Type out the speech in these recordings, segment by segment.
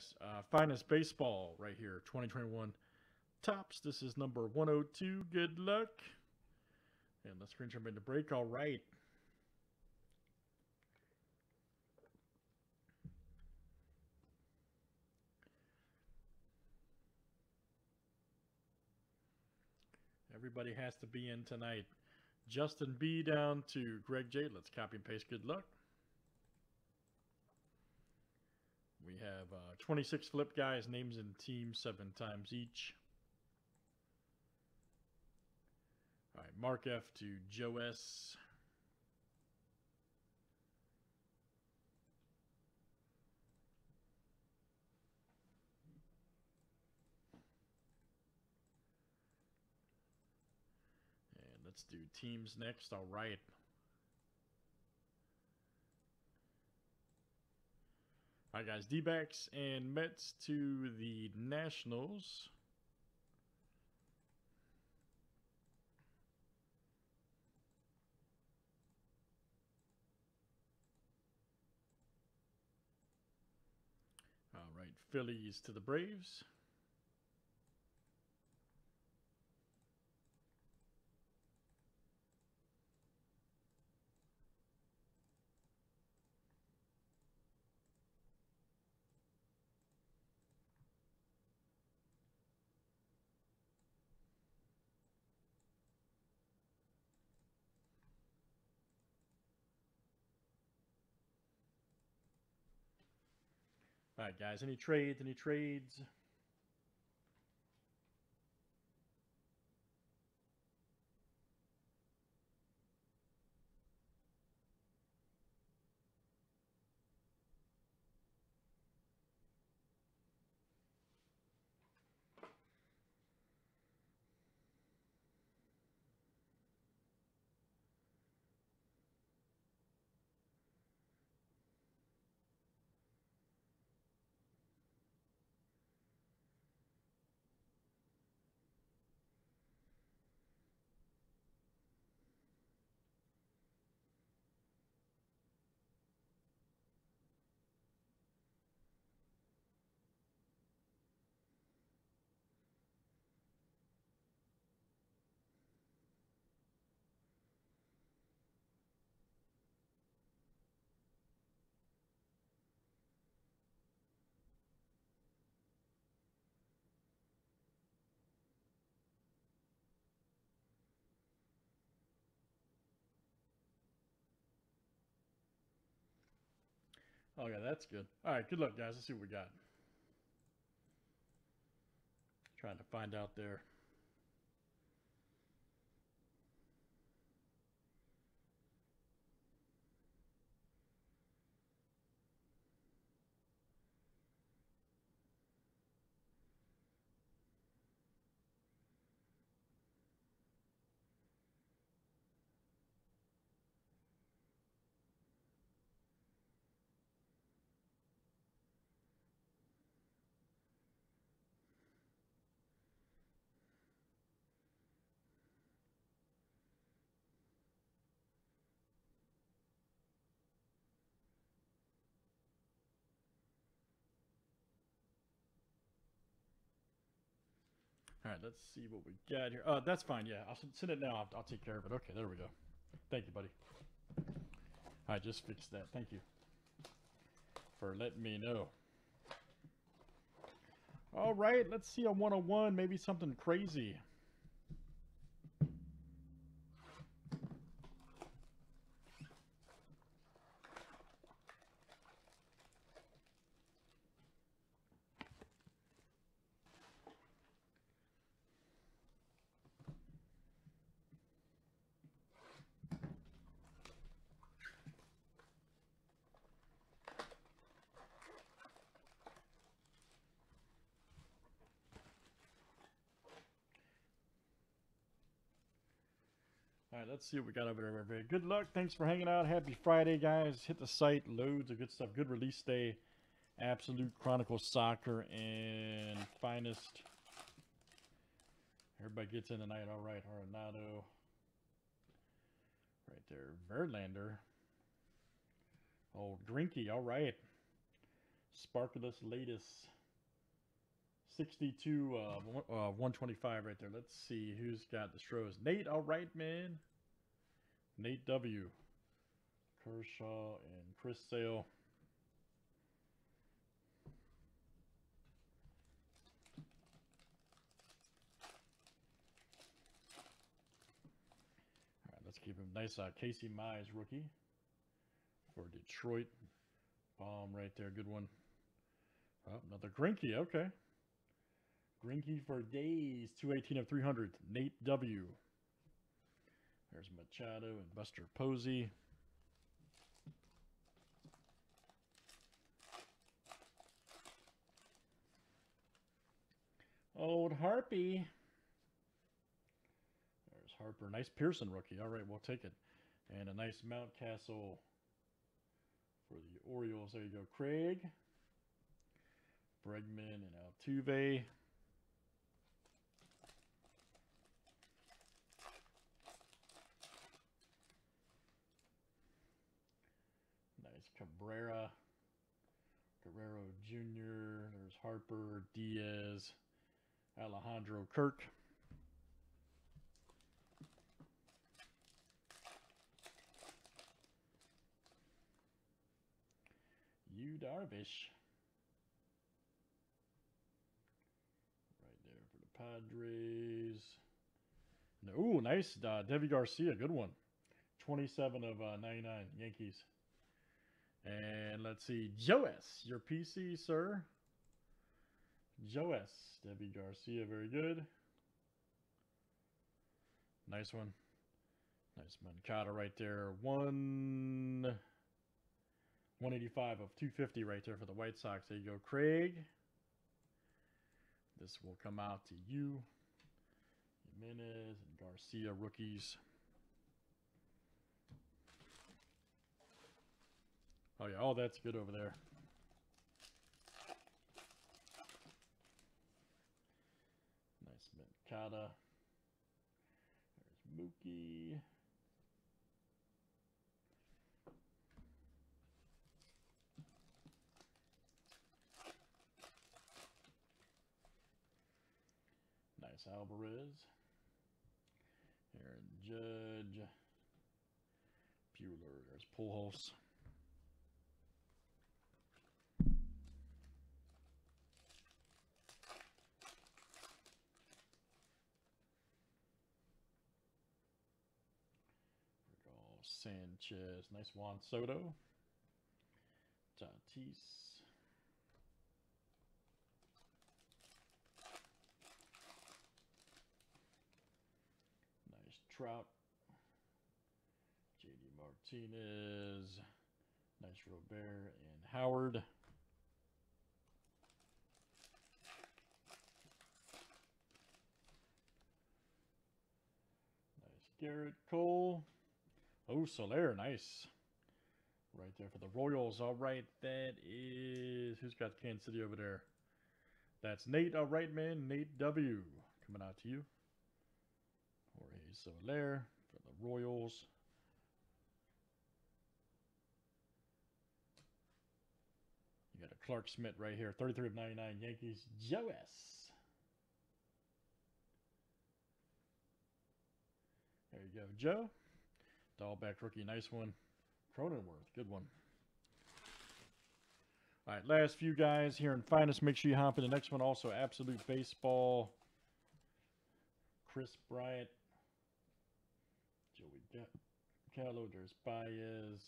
guys. Uh, finest baseball right here, 2021 Topps. This is number 102. Good luck. And let's screen jump into break. All right. Everybody has to be in tonight. Justin B down to Greg J. Let's copy and paste. Good luck. We have uh, 26 flip guys, names and teams seven times each. All right, Mark F to Joe S. And let's do teams next. All right. Right, guys. D and Mets to the Nationals. All right, Phillies to the Braves. Guys. Any trades? Any trades? Yeah, that's good. All right, good luck, guys. Let's see what we got. Trying to find out there. All right, let's see what we got here. Uh, that's fine. Yeah, I'll send it now. I'll, I'll take care of it. Okay, there we go. Thank you, buddy. I just fixed that. Thank you for letting me know. All right, let's see a 101, maybe something crazy. All right, let's see what we got over there. Everybody. Good luck. Thanks for hanging out. Happy Friday, guys. Hit the site. Loads of good stuff. Good release day. Absolute Chronicle Soccer and finest. Everybody gets in tonight. All right. Arenado. Right there. Verlander. Oh, Greinke. All right. Sparkless latest 62 uh, uh 125 right there. Let's see who's got the Stros. Nate, all right, man. Nate W. Kershaw and Chris Sale. All right, let's keep him nice. Uh, Casey Mize rookie for Detroit. Bomb right there, good one. Oh, another Greinke, okay. Greinke for days, 218 of 300. Nate W. There's Machado and Buster Posey. Old Harpy. There's Harper. Nice Pearson rookie. All right, we'll take it. And a nice Mountcastle for the Orioles. There you go. Craig. Bregman and Altuve. Nice Cabrera. Guerrero Jr. There's Harper, Diaz, Alejandro Kirk. Yu Darvish. Right there for the Padres. Ooh, nice. Uh, Deivi Garcia, good one. 27 of uh, 99 Yankees. And let's see, Joe S. Your PC, sir. Joe S. Deivi Garcia, very good. Nice one. Nice Moncada right there. One 185 of 250 right there for the White Sox. There you go, Craig. This will come out to you. Jimenez and Garcia rookies. Oh yeah, oh that's good over there. Nice Moncada. There's Mookie. Nice Alvarez. Aaron Judge. Buehler. There's Pujols. Sanchez. Nice Juan Soto. Tatis. Nice Trout. JD Martinez. Nice Robert and Howard. Nice Gerrit Cole. Oh, Soler, nice. Right there for the Royals. All right, that is who's got Kansas City over there? That's Nate. All right, man. Nate W. Coming out to you. Jorge Soler for the Royals. You got a Clarke Schmidt right here. 33 of 99 Yankees. Joe S. There you go, Joe. Dalbec rookie, nice one. Cronenworth, good one. All right, last few guys here in finest. Make sure you hop in the next one. Also, Absolute Baseball. Kris Bryant. Joey Ga- Gallo. There's Baez.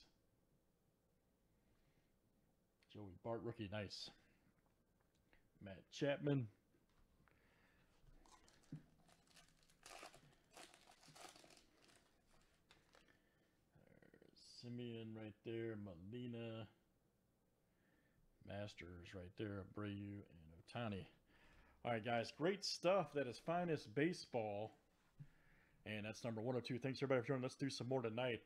Joey Bart, rookie, nice. Matt Chapman. Semien right there, Molina, Masters right there, Abreu, and Ohtani. All right, guys, great stuff. That is finest baseball, and that's number 102. Thanks everybody for joining. Let's do some more tonight.